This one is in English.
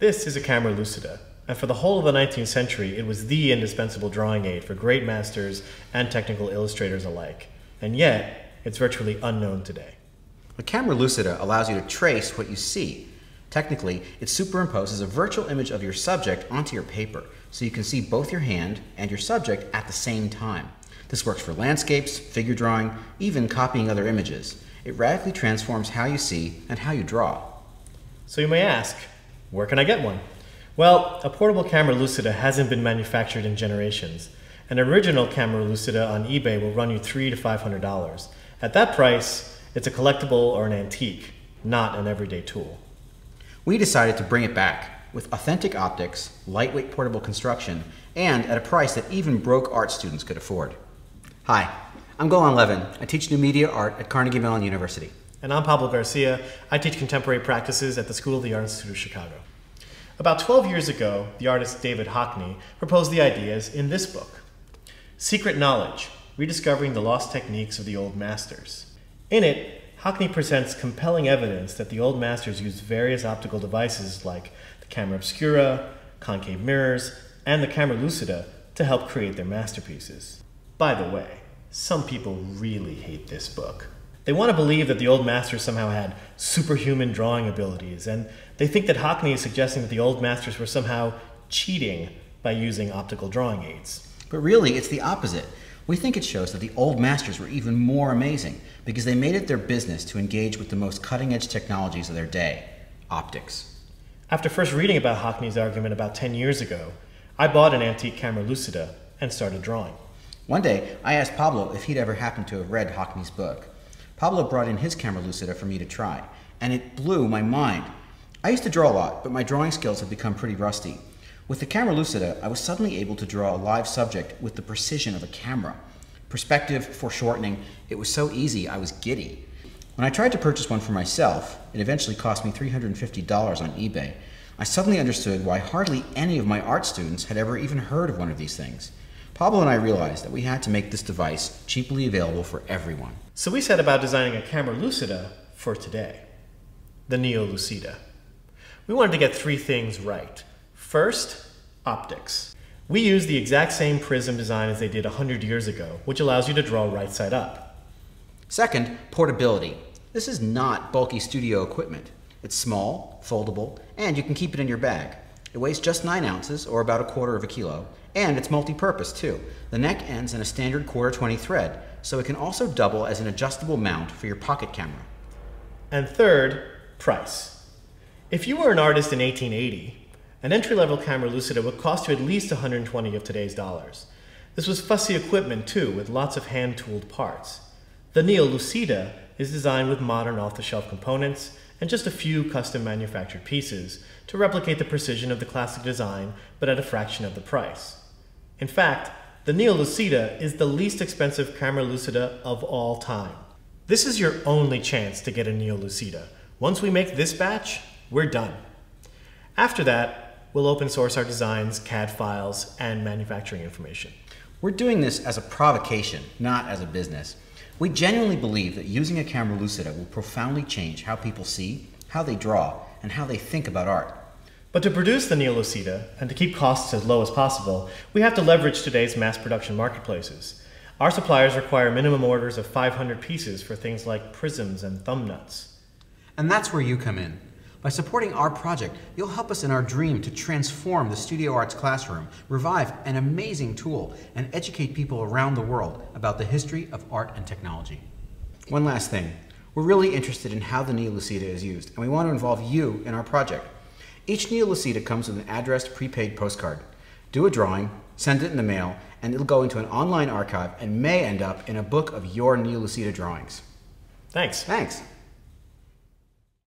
This is a camera lucida, and for the whole of the 19th century, it was the indispensable drawing aid for great masters and technical illustrators alike. And yet, it's virtually unknown today. A camera lucida allows you to trace what you see. Technically, it superimposes a virtual image of your subject onto your paper, so you can see both your hand and your subject at the same time. This works for landscapes, figure drawing, even copying other images. It radically transforms how you see and how you draw. So you may ask, where can I get one? Well, a portable camera lucida hasn't been manufactured in generations. An original camera lucida on eBay will run you three to five hundred dollars. At that price, it's a collectible or an antique, not an everyday tool. We decided to bring it back with authentic optics, lightweight portable construction, and at a price that even broke art students could afford. Hi, I'm Golan Levin. I teach new media art at Carnegie Mellon University. And I'm Pablo Garcia. I teach contemporary practices at the School of the Art Institute of Chicago. About 12 years ago, the artist David Hockney proposed the ideas in this book Secret Knowledge Rediscovering the Lost Techniques of the Old Masters. In it, Hockney presents compelling evidence that the old masters used various optical devices like the camera obscura, concave mirrors, and the camera lucida to help create their masterpieces. By the way, some people really hate this book. They want to believe that the old masters somehow had superhuman drawing abilities, and they think that Hockney is suggesting that the old masters were somehow cheating by using optical drawing aids. But really, it's the opposite. We think it shows that the old masters were even more amazing because they made it their business to engage with the most cutting edge technologies of their day optics. After first reading about Hockney's argument about 10 years ago, I bought an antique camera lucida and started drawing. One day, I asked Pablo if he'd ever happened to have read Hockney's book. Pablo brought in his camera lucida for me to try, and it blew my mind. I used to draw a lot, but my drawing skills had become pretty rusty. With the camera lucida, I was suddenly able to draw a live subject with the precision of a camera. Perspective, foreshortening, it was so easy I was giddy. When I tried to purchase one for myself, it eventually cost me $350 on eBay. I suddenly understood why hardly any of my art students had ever even heard of one of these things. Pablo and I realized that we had to make this device cheaply available for everyone. So we set about designing a camera lucida for today the NeoLucida. We wanted to get three things right. First, optics. We use the exact same prism design as they did 100 years ago, which allows you to draw right side up. Second, portability. This is not bulky studio equipment. It's small, foldable, and you can keep it in your bag. It weighs just 9 ounces, or about a quarter of a kilo, and it's multi-purpose too. The neck ends in a standard quarter 20 thread, so it can also double as an adjustable mount for your pocket camera. And third, price. If you were an artist in 1880, an entry-level camera lucida would cost you at least 120 of today's dollars. This was fussy equipment too, with lots of hand-tooled parts. The NeoLucida is designed with modern off-the-shelf components and just a few custom manufactured pieces to replicate the precision of the classic design, but at a fraction of the price. In fact, the NeoLucida is the least expensive camera lucida of all time. This is your only chance to get a NeoLucida. Once we make this batch, we're done. After that, we'll open source our designs, CAD files, and manufacturing information. We're doing this as a provocation, not as a business. We genuinely believe that using a camera lucida will profoundly change how people see, how they draw, and how they think about art. But to produce the NeoLucida, and to keep costs as low as possible, we have to leverage today's mass production marketplaces. Our suppliers require minimum orders of 500 pieces for things like prisms and thumb nuts. And that's where you come in. By supporting our project, you'll help us in our dream to transform the studio arts classroom, revive an amazing tool, and educate people around the world about the history of art and technology. One last thing. We're really interested in how the NeoLucida is used, and we want to involve you in our project. Each NeoLucida comes with an addressed prepaid postcard. Do a drawing, send it in the mail, and it'll go into an online archive and may end up in a book of your NeoLucida drawings. Thanks. Thanks.